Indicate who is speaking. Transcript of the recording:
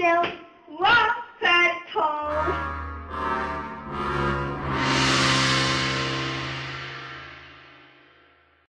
Speaker 1: yourself.